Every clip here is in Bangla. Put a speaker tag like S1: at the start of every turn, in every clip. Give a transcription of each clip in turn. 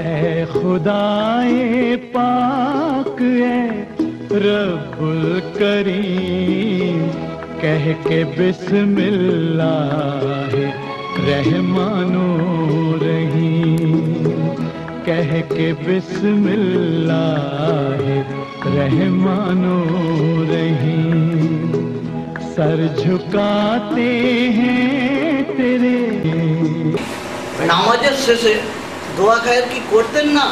S1: ए खुदाए पाक ए रबुल करीम। कह के बिस्मिल्लाह, रहमानो रही कह के बिस्मिल्लाह, रहमानो रही सर झुकाते हैं तेरे।
S2: नामाजत से দোয়া খায়ের কি করতেন না?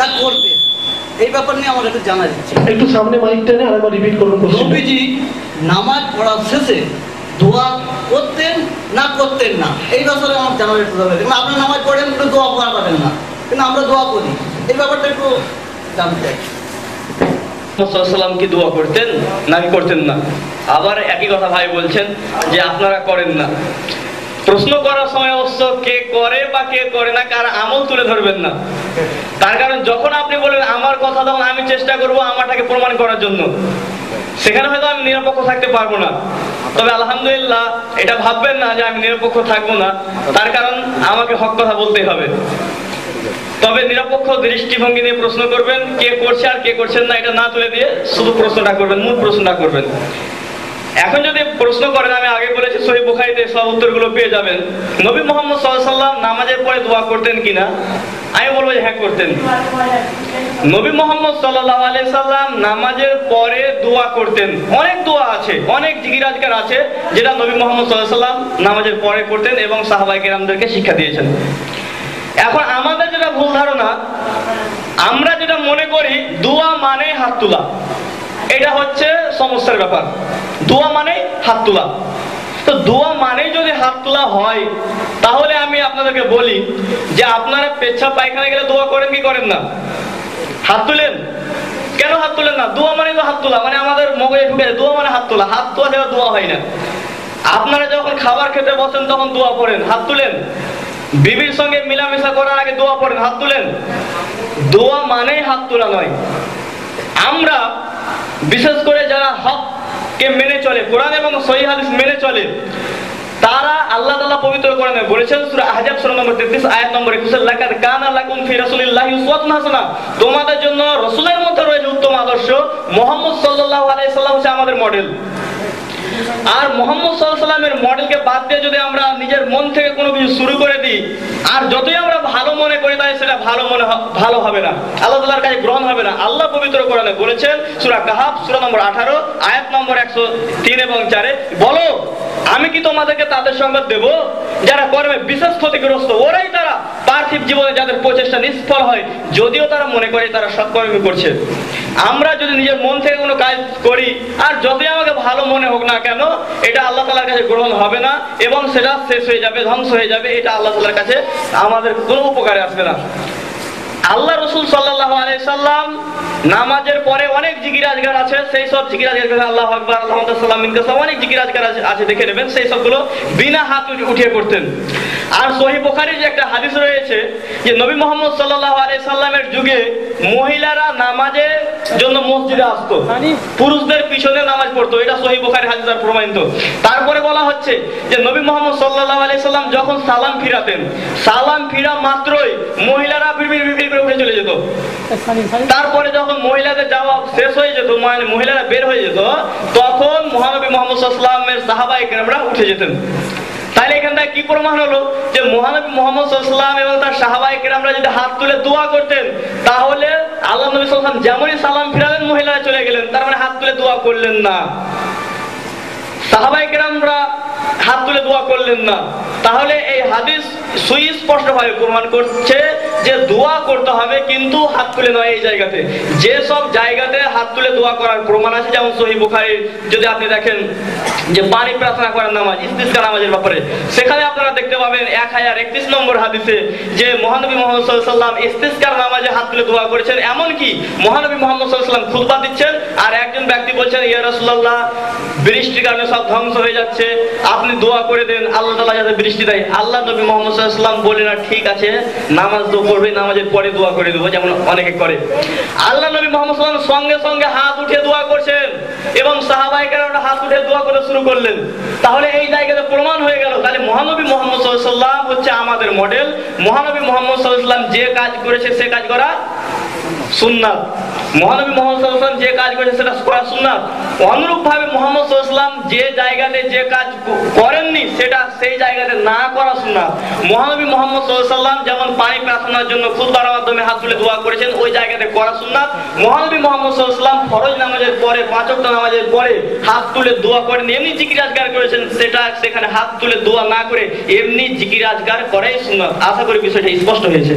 S2: না করতেন? এই ব্যাপার নিয়ে আমার একটু জানা দিচ্ছে
S3: একটু সামনে মাইক টেনে আরেকবার রিপিট করুন
S2: নবীজি নামাজ পড়ার শেষে দোয়া করতেন না করতেন না? এই ব্যাপারে আমার জানার একটু দরকার আছে। মানে আপনি নামাজ পড়েন কিন্তু দোয়া করা পারেন না। কিন্তু আমরা দোয়া করি। এই ব্যাপারটা একটু জানতে চাই।
S4: কি দোয়া করতেন নাকি করতেন না? আবার একই কথা ভাই বলছেন যে আপনারা করেন না। প্রশ্ন করার সময় অবশ্য কে করে বা কে করে না, কার আমল তুলে ধরবেন না। তার কারণ যখন আপনি বলেন আমার কথা তখন আমি চেষ্টা করব আমারটাকে প্রমাণ করার জন্য। সেখানে হয়তো আমি নিরপেক্ষ থাকতে পারব না। তবে আলহামদুলিল্লাহ, এটা ভাববেন না যে আমি নিরপেক্ষ থাকব না। তার কারণ আমাকে হক কথা বলতেই হবে। তবে নিরপেক্ষ দৃষ্টিভঙ্গি নিয়ে প্রশ্ন করবেন, কে করছে আর কে করছেন না, এটা না তুলে দিয়ে শুধু প্রশ্নটা করবেন, মূল প্রশ্নটা করবেন। এখন যদি প্রশ্ন করেন, আমি আগে বলেছি, সহি বুখারিতে সব উত্তরগুলো পেয়ে যাবেন। নবী মোহাম্মদ সাল্লাম নামাজের পরে দোয়া করতেন কিনা? আমি বলব যে হ্যাঁ করতেন। নবী মোহাম্মদ সাল্লাহ আলাই সাল্লাম নামাজের পরে দোয়া করতেন। অনেক দোয়া আছে, অনেক জিগিরাজকার আছে, যেটা নবী মোহাম্মদ সাল্লাহ সাল্লাম নামাজের পরে করতেন এবং সাহাবাই কেরামদেরকে শিক্ষা দিয়েছেন। এখন আমাদের যেটা ভুল ধারণা, আমরা যেটা মনে করি, দোয়া মানে হাত তোলা। এটা হচ্ছে সমস্যার ব্যাপার। দোয়া মানে হাত তোলা। তো দোয়া মানে যদি হাত তোলা হয়, তাহলে আমি আপনাদেরকে বলি যে আপনারা পেচ্ছাপ পায়খানা গেলে দোয়া করেন কি করেন না? হাত তুলেন। কেন হাত তুলেন না? দোয়া মানে তো হাত তোলা মানে আমাদের মগজে ঢুকে দোয়া মানে হাত তোলা। হাত তোলা ছাড়া দোয়া হয় না। আপনারা যখন খাবার খেতে বসেন, তখন দোয়া পড়েন। হাত তুলেন। বিবির সঙ্গে মিলামেশা করার আগে দোয়া পড়েন। হাত তুলেন। দোয়া মানেই হাত তোলা নয়। আমরা, বিশেষ করে যারা হক কে মেনে চলে, কোরআন এবং সহি হাদিস মেনে চলে, তারা আল্লাহ তাআলা পবিত্র কোরআনে বলেছেন, সূরা আহজাব সূরা নম্বর 33 আয়াত নম্বর 21 লাকাদ কানা লাকুম ফি রাসূলিল্লাহি উসওয়াতুন হাসানা। তোমাদের জন্য রাসূলের মধ্যে রয়েছে উত্তম আদর্শ মুহাম্মদ সাল্লাল্লাহু আলাইহি সাল্লাম হচ্ছে আমাদের মডেল আর মোহাম্মদ সাল্লামের মডেলকে বাদ দিয়ে যদি আমরা নিজের মন থেকে কোনো কিছু শুরু করে দিই, আর যতই আমরা ভালো মনে করি তাই সেটা ভালো মনে ভালো হবে না। আল্লাহ তালার কাছে গ্রহণ হবে না। আল্লাহ পবিত্র কোরআনে বলেছেন, সুরা কাহাব সুরা নম্বর আঠারো, আয়াত নম্বর একশো তিন এবং চারে, বলো, আমি কি তোমাদেরকে তাদের সঙ্গে দেব? যারা কর্মে বিশেষ ক্ষতিগ্রস্ত, ওরাই তারা পার্থিব জীবনে যাদের প্রচেষ্টা নিষ্ফল হয়, যদিও তারা মনে করে তারা সৎকর্মী করছে। আমরা যদি নিজের মন থেকে কোনো কাজ করি, আর যতই আমাকে ভালো মনে হোক না কেন, এটা আল্লাহ তালার কাছে গ্রহণ হবে না, এবং সেটা শেষ হয়ে যাবে, ধ্বংস হয়ে যাবে, এটা আল্লাহ তালার কাছে আমাদের কোনো উপকারে আসবে না। আল্লাহ রসুল সাল্লাহ সাল্লাম নামাজের পরে অনেক জিকির আজগার আছে, সেই সব জিকির আজগার আল্লাহ আকবর আল্লাহ অনেক জিকির আজগার আছে- দেখে নেবেন, সেই সবগুলো বিনা হাত উঠে- উঠিয়ে করতেন আর সহি বোখারির যে একটা হাদিস রয়েছে, যে নবী মোহাম্মদ সাল্লাহ সাল্লামের যুগে মহিলারা নামাজের জন্য মসজিদে আসতো। পুরুষদের পিছনে নামাজ পড়তো। এটা সহি বোখারি হাদিস প্রমাণিত। তারপরে বলা হচ্ছে যে নবী মোহাম্মদ সাল্লাহ সাল্লাম যখন সালাম ফিরাতেন সালাম ফিরা মাত্রই মহিলারা বিড়বিড় বিড়বিড় করে উঠে চলে যেত। তারপরে যখন মহিলাদের যাওয়া শেষ হয়ে যেত মানে মহিলারা বের হয়ে যেত তখন মহানবী মোহাম্মদ সাল্লামের সাহাবাই কেরামরা উঠে যেতেন। তাহলে এখান থেকে কি প্রমাণ হলো? যে মহানবী মোহাম্মদ সাল্লাম এবং তার সাহাবাই আমরা যদি হাত তুলে দোয়া করতেন, তাহলে আল্লাহ নবী সাল্লাম যেমনই সালাম ফিরালেন, মহিলারা চলে গেলেন, তার মানে হাত তুলে দোয়া করলেন না। সাহাবাই কেরামরা হাত তুলে দোয়া করলেন না। তাহলে এই হাদিস সুস্পষ্ট ভাবে প্রমাণ করছে যে দোয়া করতে হবে কিন্তু হাত তুলে নয় এই জায়গাতে। যে সব জায়গাতে হাত তুলে দোয়া করার প্রমাণ আছে, যেমন সহি বুখারীর যদি আপনি দেখেন যে পানি প্রার্থনা করার নামাজ, ইস্তিসকা নামাজের ব্যাপারে। সেখানে আপনারা দেখতে পাবেন এক হাজার একত্রিশ নম্বর হাদিসে যে মহানবী মোহাম্মদ সাল্লাম ইস্তিসকার নামাজে হাত তুলে দোয়া করেছেন। এমন কি মহানবী মোহাম্মদ সাল্লাম খুতবা দিচ্ছেন আর একজন ব্যক্তি বলছেন, ইয়া রাসূলুল্লাহ, বৃষ্টির কারণে সব ধ্বংস হয়ে যাচ্ছে। আপনি দোয়া করে দেন, আল্লাহ তালা যাতে বৃষ্টি দেয়। আল্লাহ নবী মোহাম্মদ সাল্লাম বলে না, ঠিক আছে, নামাজ তো পড়বে, নামাজের পরে দোয়া করে দেবো, যেমন অনেকে করে। আল্লাহ নবী মোহাম্মদ সাল্লাম সঙ্গে সঙ্গে হাত উঠে দোয়া করছেন এবং সাহাবাই কেন হাত উঠে দোয়া করে শুরু করলেন। তাহলে এই জায়গাতে প্রমাণ হয়ে গেল, তাহলে মহানবী মোহাম্মদ সাল্লাম হচ্ছে আমাদের মডেল মহানবী মোহাম্মদ সাল্লাম যে কাজ করেছে, সে কাজ করা সুন্নাত। মহানবী মোহাম্মদ যে কাজ করেছে সেটা করা সুন্নাত। অনুরূপ ভাবে মোহাম্মদ যে জায়গাতে যে কাজ করেননি, সেটা সেই জায়গাতে না করা সুন্নাত। মহানবী মোহাম্মদ সাল্লাম যেমন পানি প্রার্থনার জন্য খুদবার মাধ্যমে হাত তুলে দোয়া করেছেন, ওই জায়গাতে করা সুন্নাত। মহানবী মোহাম্মদ সাল্লাম ফরজ নামাজের পরে, পাঁচ ওয়াক্ত নামাজের পরে হাত তুলে দোয়া করেন এমনি জিকির আজগার করেছেন, সেটা সেখানে হাত তুলে দোয়া না করে এমনি জিকির আজগার করাই সুন্নাত। আশা করি বিষয়টা স্পষ্ট হয়েছে।